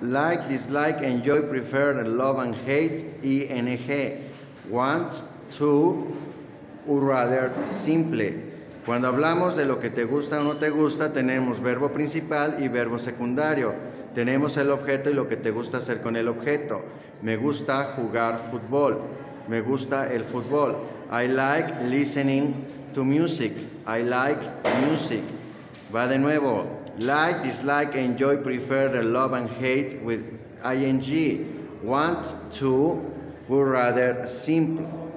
Like, dislike, enjoy, prefer, love and hate, ing. Want, to, or rather, simple. Cuando hablamos de lo que te gusta o no te gusta, tenemos verbo principal y verbo secundario. Tenemos el objeto y lo que te gusta hacer con el objeto. Me gusta jugar fútbol. Me gusta el fútbol. I like listening to music. I like music. Va de nuevo. Like, dislike, enjoy, prefer, love and hate with ing. Want to, would rather, simple.